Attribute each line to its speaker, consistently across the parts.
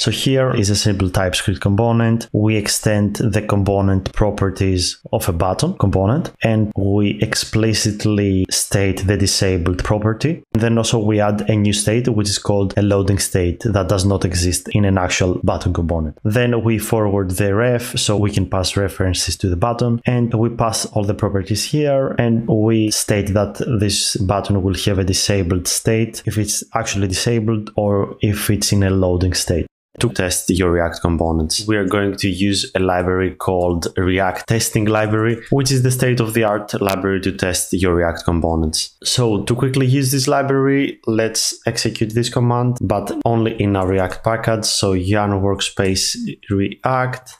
Speaker 1: So here is a simple TypeScript component. We extend the component properties of a button component and we explicitly state the disabled property. And then also we add a new state which is called a loading state that does not exist in an actual button component. Then we forward the ref so we can pass references to the button and we pass all the properties here and we state that this button will have a disabled state if it's actually disabled or if it's in a loading state to test your React components. We are going to use a library called React Testing Library, which is the state of the art library to test your React components. So to quickly use this library, let's execute this command, but only in our React package. So yarn workspace React,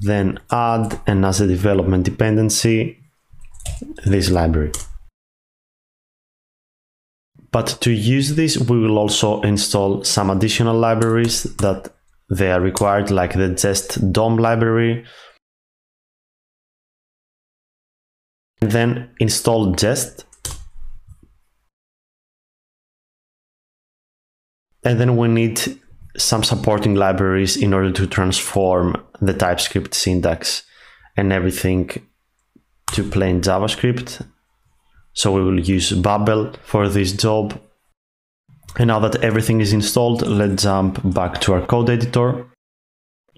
Speaker 1: then add and as a development dependency, this library. But to use this, we will also install some additional libraries that they are required, like the Jest DOM library. And then install Jest. And then we need some supporting libraries in order to transform the TypeScript syntax and everything to plain JavaScript so we will use Babel for this job. And now that everything is installed, let's jump back to our code editor,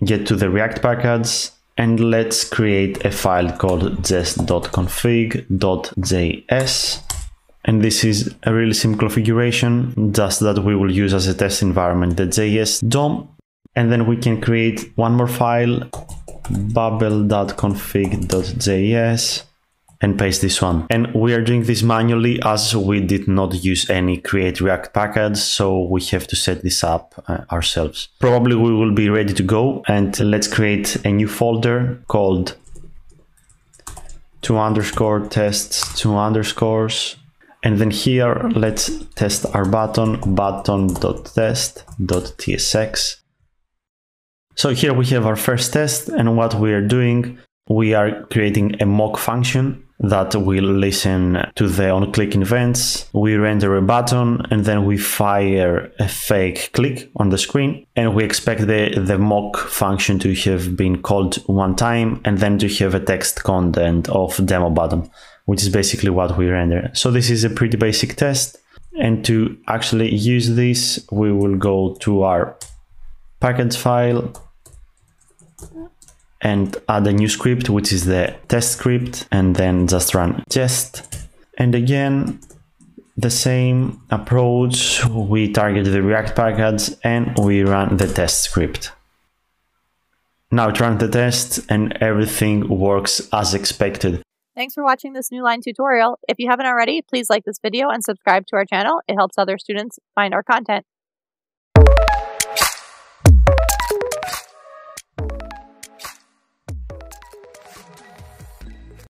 Speaker 1: get to the React package, and let's create a file called jest.config.js. And this is a really simple configuration, just that we will use as a test environment the JS DOM. And then we can create one more file, babel.config.js and paste this one. And we are doing this manually as we did not use any create react package. So we have to set this up uh, ourselves. Probably we will be ready to go and let's create a new folder called two underscore tests, two underscores. And then here, let's test our button, button.test.tsx. So here we have our first test and what we are doing, we are creating a mock function that will listen to the on-click events. We render a button and then we fire a fake click on the screen. And we expect the, the mock function to have been called one time and then to have a text content of demo button, which is basically what we render. So this is a pretty basic test. And to actually use this, we will go to our package file and add a new script, which is the test script, and then just run jest. And again, the same approach, we target the React package and we run the test script. Now it runs the test and everything works as expected.
Speaker 2: Thanks for watching this newline tutorial. If you haven't already, please like this video and subscribe to our channel. It helps other students find our content.